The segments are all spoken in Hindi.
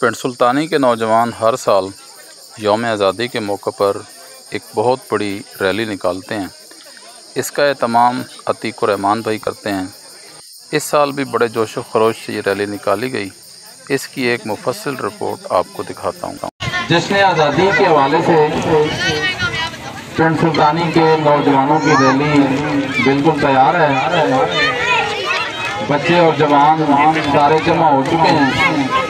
पिंड सुल्तानी के नौजवान हर साल योम आज़ादी के मौके पर एक बहुत बड़ी रैली निकालते हैं। इसका अहतमाम अतीक रहमान भाई करते हैं। इस साल भी बड़े जोश व खरोश से ये रैली निकाली गई। इसकी एक मुफसल रिपोर्ट आपको दिखाता हूँ। जश्न आज़ादी के हवाले से पिंड सुल्तानी के नौजवानों की रैली बिल्कुल तैयार है। बच्चे और जवान सारे जमा हो चुके हैं।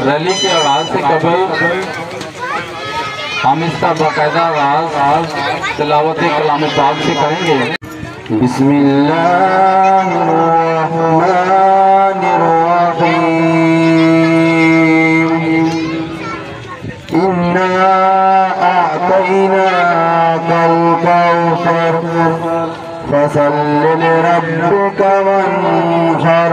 रैली के आगाज़ से कबल हम इसका बाकायदा आगाज़ तिलावत कलाम पाक से करेंगे। फ़सल रब्बिक वन्हर।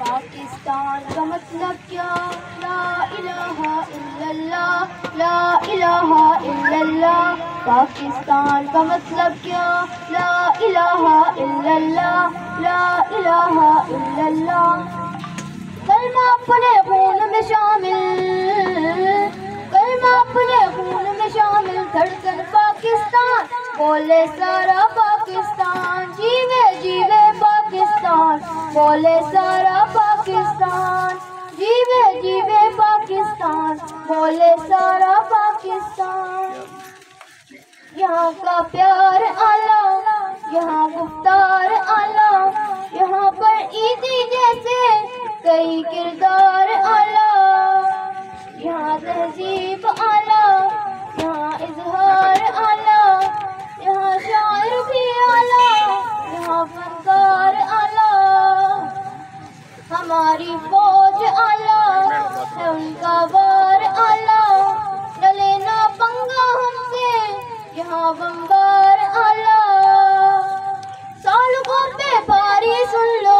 पाकिस्तान का मतलब क्या ला इलाहा इल्लल्लाह ला इलाहा इल्लल्लाह पाकिस्तान का मतलब क्या ला इलाहा इल्लल्लाह ला इलाहा इल्लल्लाह कलमा अपने खून में शामिल धड़कन पाकिस्तान। बोले, सारा पाकिस्तान, जीवे जीवे पाकिस्तान। बोले, सारा पाकिस्तान, जीवे जीवे पाकिस्तान। बोले, सारा पाकिस्तान। यहाँ का प्यार आला यहाँ गुफ्तार आला यहाँ पर ईदी जैसे कई किरदार आला हमारी फौज आला है उनका वार आला न लेना पंगा हमसे, यहाँ बम्बार आला। साल को बेपारी सुन लो,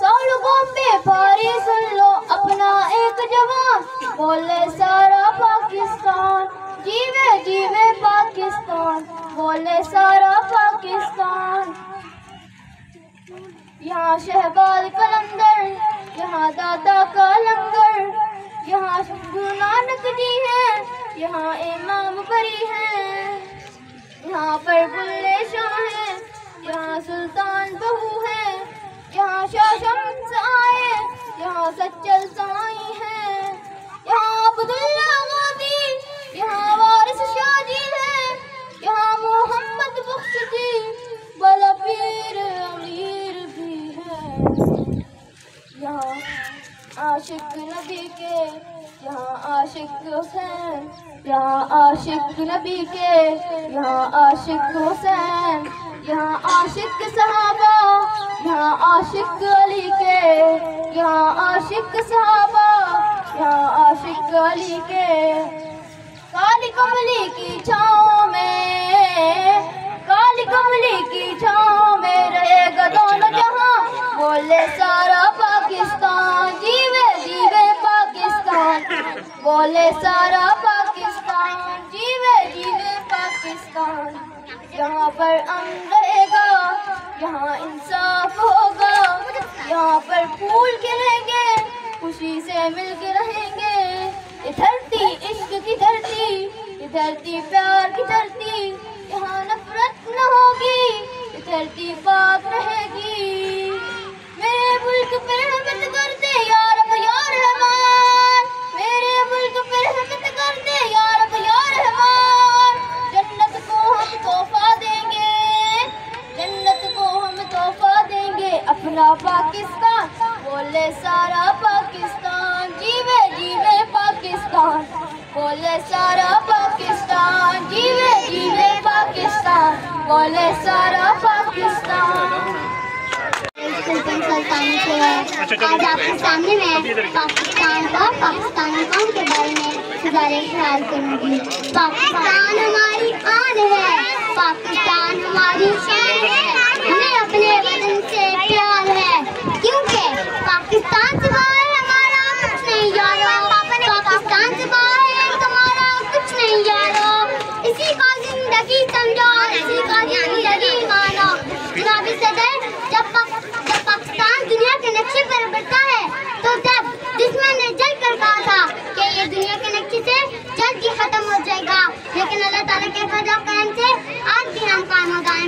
साल को बेपारी सुन लो। अपना एक जवान, बोले सारा पाकिस्तान। जीवे जीवे पाकिस्तान, बोले सारा पाकिस्तान। यहाँ शहबाज कलंदर, यहाँ दादा का लंगर यहाँ गुरु नानक जी है, यहाँ इमाम परी है, यहाँ पर बुल्ले शाह है, यहाँ सुल्तान बहू है, यहाँ शाह आए नबी के यहाँ आशिक हुसैन, यहाँ आशिक सहाबा, यहाँ आशिक अली के, यहाँ आशिक सहाबा, यहाँ आशिक अली के। काली कमली की छाँव में, काली कमली की छाँव में रहेगा दोनों जहाँ। बोले, सारा पाकिस्तान, जीवे जीवे पाकिस्तान। बोले, सारा पाकिस्तान यहाँ पर अमन रहेगा यहाँ इंसाफ होगा। यहाँ पर फूल खिलेंगे, खुशी से मिल के रहेंगे धरती, इश्क की धरती धरती प्यार की धरती। यहाँ नफरत न होगी धरती पाक रहेगी। अपना पाकिस्तान बोले सारा पाकिस्तान जीवे जीवे पाकिस्तान। बोले सारा पाकिस्तान जीवे जीवे पाकिस्तान। बोले सारा पाकिस्तान। है आज आपके सामने मैं पाकिस्तान का पाकिस्तानी कौम के बारे में सुधारे ख्याल करूँगी। पाकिस्तान हमारी आन है पाकिस्तान हमारी शान है। हमें अपने वतन दुनिया के नक्शे से जल्द ही खत्म हो जाएगा। लेकिन अल्लाह ताला के फजल करम से आज भी हम कायम हो। गए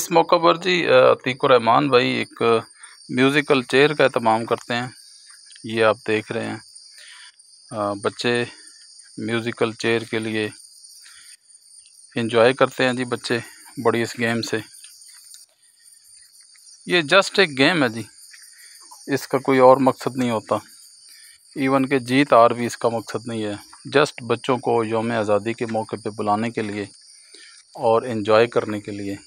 इस मौका पर जी अतीक रहमान भाई एक म्यूज़िकल चेयर का अहतमाम करते हैं। ये आप देख रहे हैं। बच्चे म्यूज़िकल चेयर के लिए इंजॉय करते हैं जी बच्चे बड़ी इस गेम से। ये जस्ट एक गेम है जी। इसका कोई और मकसद नहीं होता। इवन के जीत हार भी इसका मकसद नहीं है। जस्ट बच्चों को योम आज़ादी के मौके पे बुलाने के लिए और इन्जॉय करने के लिए।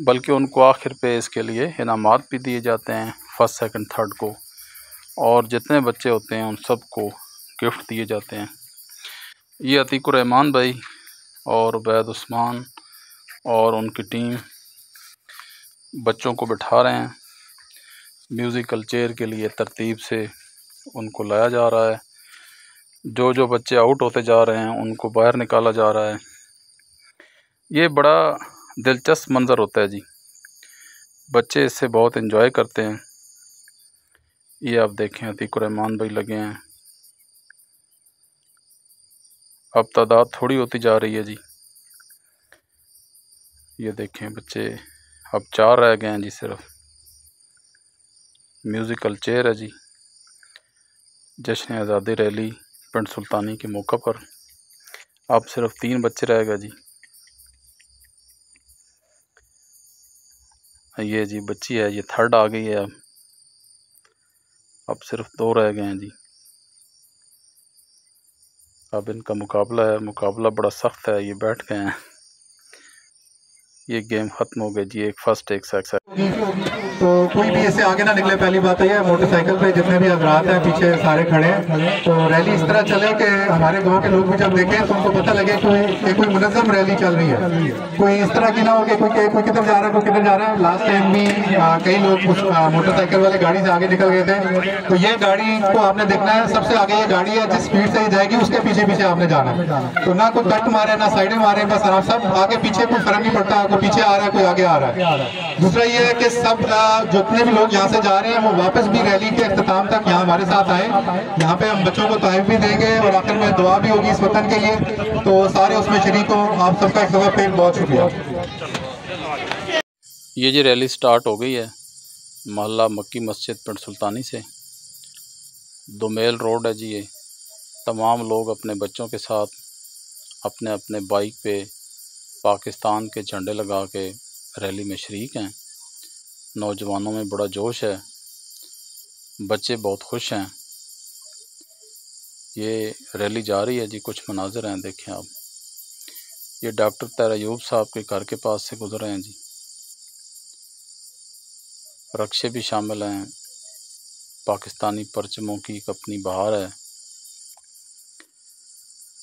बल्कि उनको आखिर पे इसके लिए इनामात भी दिए जाते हैं फ़र्स्ट सेकंड थर्ड को। और जितने बच्चे होते हैं, उन सबको गिफ्ट दिए जाते हैं। ये अतीकुररहमान भाई और उबैद उस्मान और उनकी टीम बच्चों को बिठा रहे हैं। म्यूज़िकल चेयर के लिए तरतीब से उनको लाया जा रहा है। जो जो बच्चे आउट होते जा रहे हैं, उनको बाहर निकाला जा रहा है। ये बड़ा दिलचस्प मंज़र होता है जी। बच्चे इससे बहुत इन्जॉय करते हैं। ये आप देखें अतीकुररहमान भाई लगे हैं। अब तादाद थोड़ी होती जा रही है जी। ये देखें बच्चे, अब चार रह गए हैं जी सिर्फ़। म्यूज़िकल चेयर है जी। जश्न आज़ादी रैली पिंड सुल्तानी के मौका पर। अब सिर्फ़ तीन बच्चे रह गए जी। ये जी बच्ची है, ये थर्ड आ गई है अब। अब सिर्फ़ दो रह गए हैं जी। अब इनका मुकाबला है, मुकाबला बड़ा सख्त है, ये बैठ गए हैं। ये गेम ख़त्म हो गए जी, एक फ़र्स्ट एक सेक्स तो कोई भी ऐसे आगे ना निकले, पहली बात तो यह मोटरसाइकिल पे जितने भी हजरात हैं, पीछे सारे खड़े हैं। तो रैली इस तरह चले कि हमारे गाँव के लोग भी जब देखें तो उनको पता लगे कि कोई मुनजम रैली चल रही है। कोई इस तरह की ना हो कि कोई कोई किधर जा रहा है, कोई किधर जा रहा है। लास्ट टाइम भी कई लोग मोटरसाइकिल वाले गाड़ी से आगे निकल गए थे। तो ये गाड़ी को आपने देखना है, सबसे आगे ये गाड़ी है, जिस स्पीड से जाएगी, उसके पीछे पीछे आपने जाना है। तो ना कोई कट मारे, ना साइडें मारे, बस आप सब आगे, पीछे कोई फ़र्क नहीं पड़ता, कोई पीछे आ रहा है, कोई आगे आ रहा है। दूसरा ये है कि सब जितने भी लोग यहाँ से जा रहे हैं, वो वापस भी रैली के अख्ताम तक यहाँ हमारे साथ आए। यहाँ पे हम बच्चों को ताइफ भी देंगे और आखिर में दुआ भी होगी इस वतन के लिए। तो सारे उसमें शरीक हो आप सबका एक दफ़ा फिर बहुत शुक्रिया। ये जी रैली स्टार्ट हो गई है मोहल्ला मक्की मस्जिद पिंड सुल्तानी से। दोमेल रोड है जी ये। तमाम लोग अपने बच्चों के साथ अपने अपने बाइक पे पाकिस्तान के झंडे लगा के रैली में शरीक हैं। नौजवानों में बड़ा जोश है। बच्चे बहुत खुश हैं। ये रैली जा रही है जी, कुछ मनाजर हैं, देखें आप। ये डॉक्टर तैरायूब साहब के घर के पास से गुजर रहे हैं जी। रक्शे भी शामिल हैं। पाकिस्तानी परचमों की एक अपनी बहार है।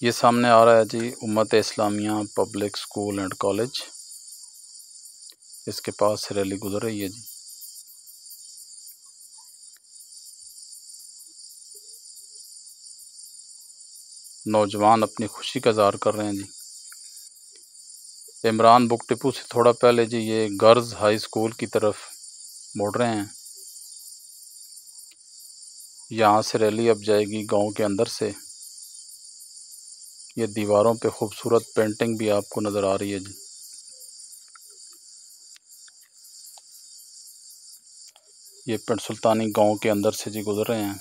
ये सामने आ रहा है जी, Ummat Islamia public school and college. इसके पास से रैली गुजर रही है जी। नौजवान अपनी खुशी का इजहार कर रहे हैं जी। इमरान बुक टिपू से थोड़ा पहले जी ये गर्ल्स हाई स्कूल की तरफ़ मुड़ रहे हैं। यहाँ से रैली अब जाएगी गाँव के अंदर से। ये दीवारों पे खूबसूरत पेंटिंग भी आपको नज़र आ रही है जी। ये पिंड सुल्तानी गाँव के अंदर से जी गुजर रहे हैं।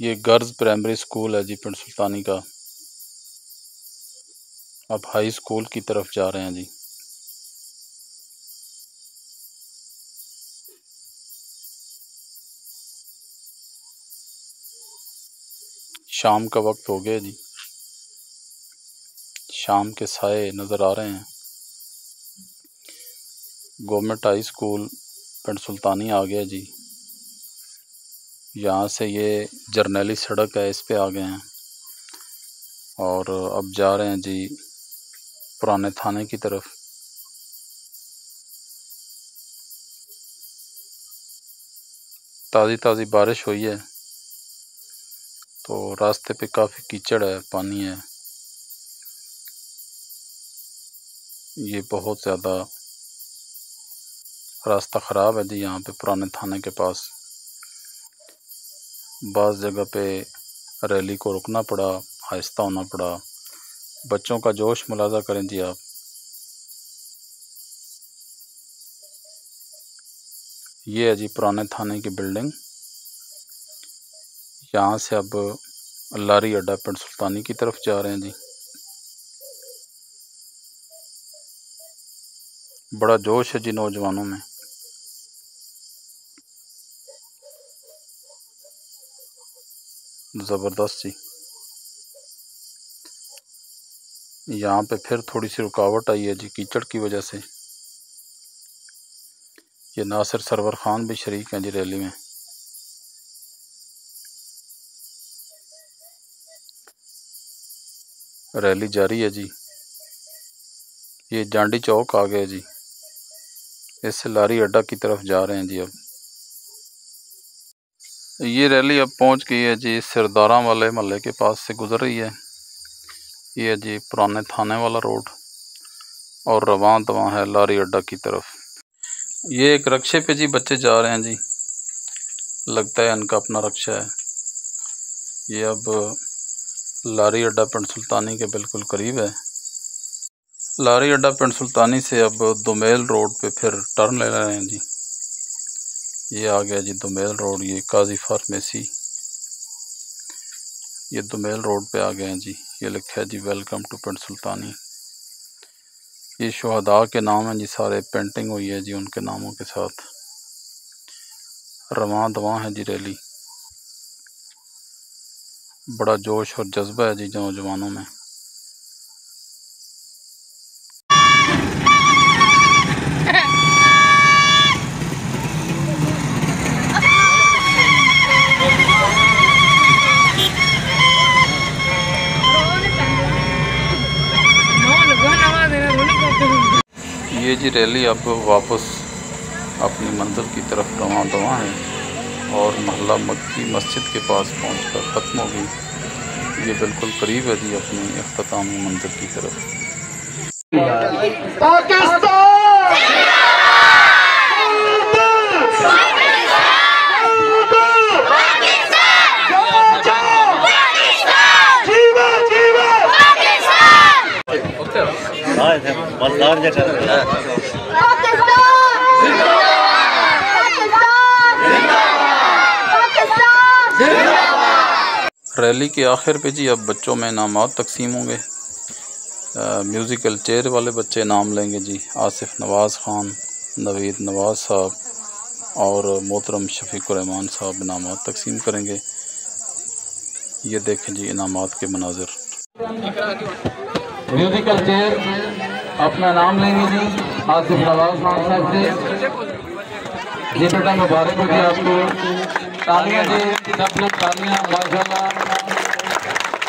ये गर्ल्स प्राइमरी स्कूल है जी पिंड सुल्तानी का। अब हाई स्कूल की तरफ़ जा रहे हैं जी। शाम का वक्त हो गया जी। शाम के साए नज़र आ रहे हैं। गवर्नमेंट हाई स्कूल पिंड सुल्तानी आ गया जी यहाँ से ये जर्नैली सड़क है इस पे आ गए हैं और अब जा रहे हैं जी पुराने थाने की तरफ़ ताज़ी ताज़ी बारिश हुई है तो रास्ते पे काफ़ी कीचड़ है पानी है ये बहुत ज़्यादा रास्ता ख़राब है जी यहाँ पे पुराने थाने के पास। बस जगह पे रैली को रुकना पड़ा, आहिस्ता होना पड़ा। बच्चों का जोश मुलाजा करें जी आप। ये है जी पुराने थाने की बिल्डिंग। यहाँ से अब लारी अड्डा पिंड सुल्तानी की तरफ़ जा रहे हैं जी। बड़ा जोश है जी नौजवानों में। ज़बरदस्त। जी यहाँ पे फिर थोड़ी सी रुकावट आई है जी कीचड़ की वजह से। ये नासिर सरवर ख़ान भी शरीक हैं जी रैली में। रैली जारी है जी। ये जांडी चौक आ गया जी। इससे लारी अड्डा की तरफ़ जा रहे हैं जी अब। ये रैली अब पहुँच गई है जी सिरदारा वाले महल्ले के पास से गुज़र रही है। ये है जी पुराने थाने वाला रोड और रवान तवाँ है लारी अड्डा की तरफ़। ये एक रक्शे पे जी बच्चे जा रहे हैं जी। लगता है इनका अपना रक्षा है। ये अब लारी अड्डा पिंड सुल्तानी के बिल्कुल करीब है। लारी अड्डा पिंड सुल्तानी से अब दुमेल रोड पे फिर टर्न ले रहे हैं जी। ये आ गया जी दुमेल रोड, ये काजी फार्मेसी। ये दुमेल रोड पे आ गए हैं जी। ये लिखा है जी, वेलकम टू पिंड सुल्तानी। ये शहदा के नाम हैं जी, सारे पेंटिंग हुई है जी उनके नामों के साथ। रवां दवा है जी रैली। बड़ा जोश और जज्बा है जी नौजवानों में। जी, रैली अब वापस अपनी मंजिल की तरफ़ रवा दवा है और महल्ला मक्की मस्जिद के पास पहुँच कर ख़त्म हो गई ये बिल्कुल करीब है जी अपनी अख्तामी मंजिल की तरफ़। रैली के आखिर पे जी, अब बच्चों में इनाम तकसीम होंगे। म्यूज़िकल चेयर वाले बच्चे नाम लेंगे जी, आसिफ नवाज़ ख़ान, नवीद नवाज़ साहब और मोहतरम शफीकुररहमान साहब इनाम तकसीम करेंगे। ये देखें जी इनाम के मनाजिर। Musical chair. अपना नाम लेंगे जी। आसिफ नवाज़ खान साहब से जी, बेटा, मुबारक हो जी आपको। तालियाँ जी सब लोग तालियाँ, माशाल्लाह।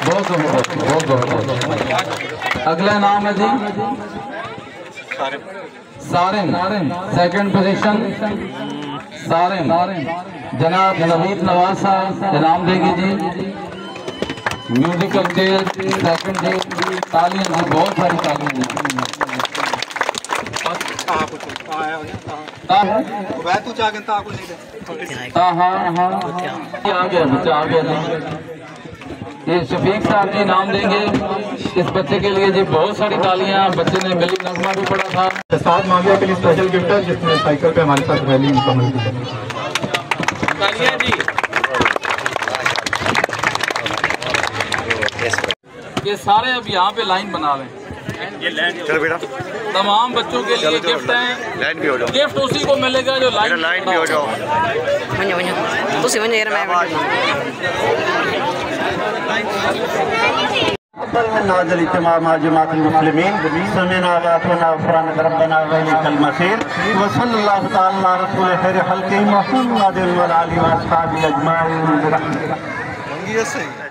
बहुत बहुत बहुत बहुत अगला नाम है जी। सारिन। Second position Sarin. जनाब नवीद नवाज़ साहब, इनाम देंगे जी। म्यूजिकल चेयर सेकंड जी तालियाँ जी बहुत सारी तालियाँ जी हाँ। हाँ हाँ। आ गया बच्चा आ गया। जी ये शफीक साहब जी नाम देंगे। इस बच्चे के लिए जी बहुत सारी तालियाँ बच्चे ने मिली नगमा भी पढ़ा था। सात माविया के लिए स्पेशल गिफ्ट है जिसमें साइकिल पे हमारे साथ रैली मुकम्मल की है ये सारे अब यहाँ पे लाइन बना रहे हैं चलो बेटा। तमाम बच्चों के लिए गिफ्ट हैं। लाइन भी हो जाओ। गिफ्ट उसी को मिलेगा जो लाइन लाइन भी हो जाओ। नाजल इतमाम जमात मुस्लिमीन समीना वातना फरान रबना वही कल मसीर वसल्लल्लाहु तआला रसूल खैर मुहम्मद व व ये सही